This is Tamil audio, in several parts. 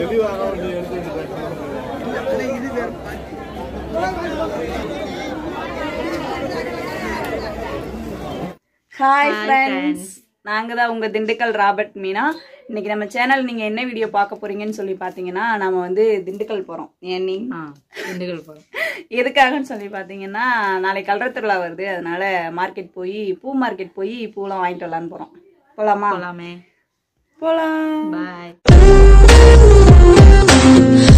ஹாய் ஃப்ரெண்ட்ஸ் நாங்க தான் உங்க திண்டுக்கல் ராபர்ட் மீனா. இன்னைக்கு நம்ம சேனல் நீங்க என்ன வீடியோ பார்க்க போறீங்கன்னு சொல்லி பாத்தீங்கன்னா நம்ம வந்து திண்டுக்கல் போறோம். ஏன் திண்டுக்கல் போகிறோம் எதுக்காகன்னு சொல்லி பாத்தீங்கன்னா நாளைக்கு கல்ற திருவிழா வருது. அதனால மார்க்கெட் போய் பூ மார்க்கெட் போய் பூலாம் வாங்கிட்டு வரலான்னு போறோம். போலாமா? போகலாமே போலாம். பாய் Thank you.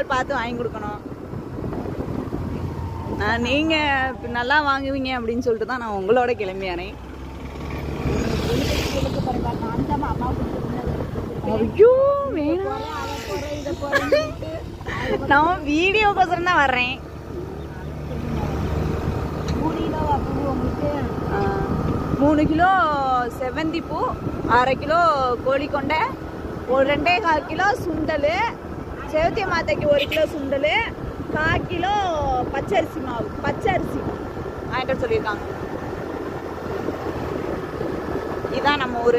ஆள் பார்த்து வாங்கி கொடுக்கணும். நான் நீங்க நல்லா வாங்குவீங்க அப்படின்னு சொல்லிட்டு தான் நான் உங்களோட கிளம்பியானேன். ஐயோ வேணாம் நான் வீடியோக்கோசரம் தான் வர்றேன். மூணு கிலோ செவந்தி பூ அரை கிலோ கோழிக்கொண்டை ஒரு ரெண்டே கால் கிலோ சுண்டல் செவத்திய மாத்தைக்கு ஒரு கிலோ சுண்டல் கால் கிலோ பச்சரிசி மாவு பச்சரிசி. வாங்கிட்டு சொல்லியிருக்காங்க. இதுதான் நம்ம ஊர்.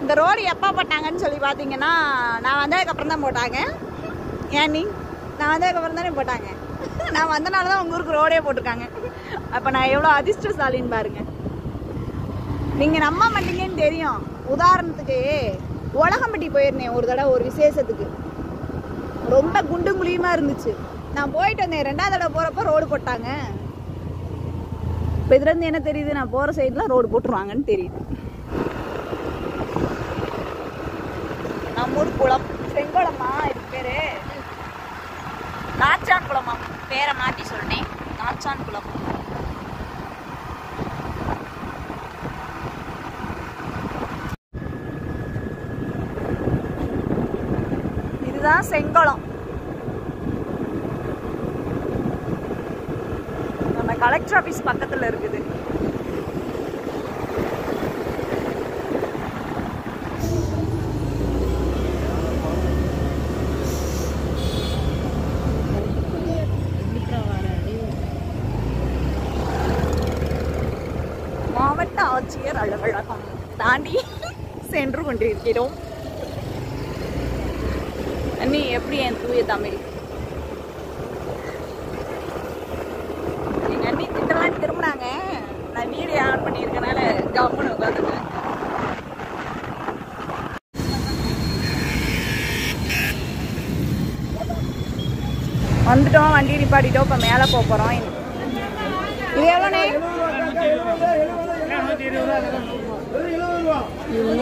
இந்த ரோடு எப்போ போட்டாங்கன்னு சொல்லி பார்த்தீங்கன்னா நான் வந்ததுக்கப்புறம் தான் போட்டாங்க. ஏன் நீ நான் வந்ததுக்கப்புறம் தானே போட்டாங்க. நான் வந்தனால தான் உங்கள் ஊருக்கு ரோடே போட்டிருக்காங்க. அப்போ நான் எவ்வளோ அதிர்ஷ்டசாலின்னு பாருங்க. நீங்கள் நம்ப மாட்டீங்கன்னு தெரியும். உதாரணத்துக்கு உலகம்பட்டி போயிருந்தேன் ஒரு தடவை ஒரு விசேஷத்துக்கு. ரொம்ப குண்டும் குழியுமா இருந்துச்சு. நான் போயிட்டு வந்தேன். ரெண்டாவது தடவை போகிறப்ப ரோடு போட்டாங்க. இப்போ இதுலேருந்து என்ன தெரியுது? நான் போகிற சைடில் ரோடு போட்டுருவாங்கன்னு தெரியுது. நம்ம ஊர் குளம். செங்குளமா இது பேரு. நாச்சான் குளமா. பேரை மாத்தி சொன்னேன் நாச்சான் குளம். தான் செங்கலம். நம்ம கலெக்டர் ஆபீஸ் பக்கத்துல இருக்குது. மாவட்ட ஆட்சியர் அலுவலகம் தாண்டி சென்று கொண்டிருக்கிறோம். அண்ணி எப்படி என் தூய தமிழ்? எங்கள் அண்ணி திட்டலாம் திரும்பினாங்க. நான் வீடியோ ஆன் பண்ணியிருக்கனால கவனம் உட்காந்துருக்கேன் வந்துட்டோம் வண்டி நிப்பாட்டிட்டோம் இப்போ மேலே போக போகிறோம் இது எவ்வளோண்ணே? இது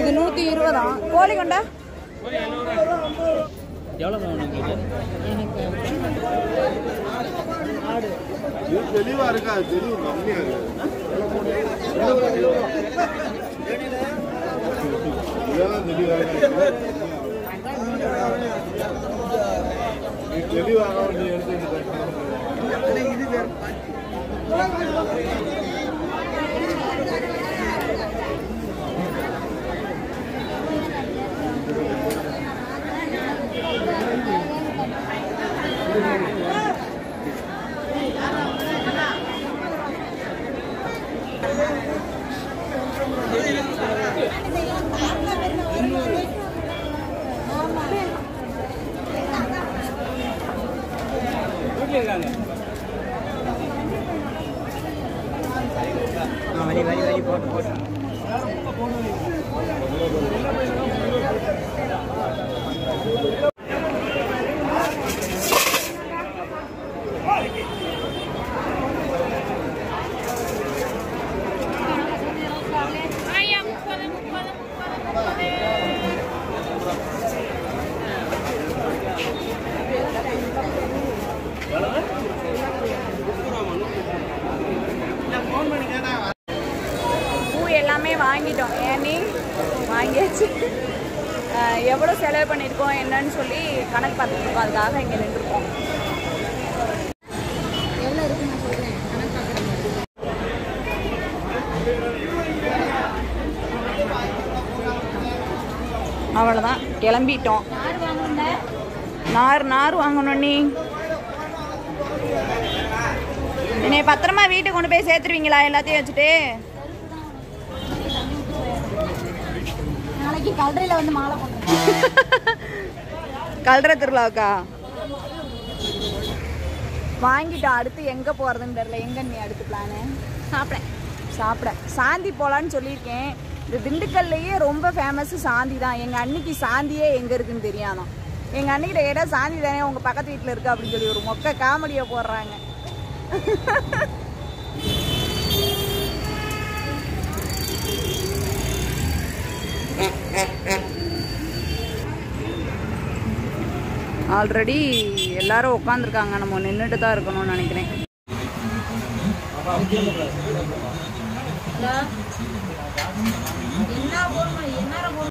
இது நூற்றி இருபதா? கோழி கொண்டா? இது தெளிவா இருக்கா தெளிவு கம்மியா இருக்கு தெளிவாக தெளிவா இருக்கு. இது தெளிவாக நீ வாங்கிட்டோம் ஏன்னி வாங்கியாச்சு. எவ்வளோ செலவு பண்ணியிருக்கோம் என்னன்னு சொல்லி கணக்கு பார்த்துருக்கோம் அதுக்காக இங்கே நின்றுருக்கோம். அவ்வளோதான் கிளம்பிட்டோம். நார் நார் வாங்கணும் நீ என்னை பத்திரமா வீட்டுக்கு கொண்டு போய் சேர்த்துருவீங்களா? எல்லாத்தையும் வச்சுட்டு. நாளைக்கு கல்றையில வந்து மாலை கல்ற திருவிழாவுக்கா? வாங்கிட்டோம் அடுத்து எங்கே போகிறதுன்னு தெரில எங்கே நீ அடுத்து பிளானு சாப்பிட சாப்பிட. சாந்தி போகலான்னு சொல்லியிருக்கேன். இந்த திண்டுக்கல்லையே ரொம்ப ஃபேமஸ் சாந்தி தான். எங்கள் அன்னிக்கு சாந்தியே எங்கே இருக்குன்னு தெரியாதான். எங்கள் அன்னிக்கிட்ட கேட்டால் சாந்தி தானே உங்கள் பக்கத்து வீட்டில் இருக்கு அப்படின்னு சொல்லி ஒரு மொக்க காமெடியை போடுறாங்க. ஆல்ரெடி எல்லாரும் உட்காந்துருக்காங்க நம்ம நின்றுட்டு தான் இருக்கணும்னு நினைக்கிறேன்.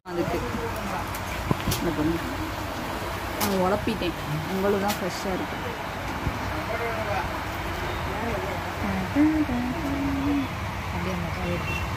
அதுக்கு. இந்த பொண்ணு. நான் உழப்பிட்டேன். உங்களுக்கு தான் ஃப்ரெஷ்ஷாக இருக்கு. அப்படியே